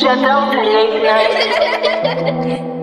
Ninja Delta Late Night.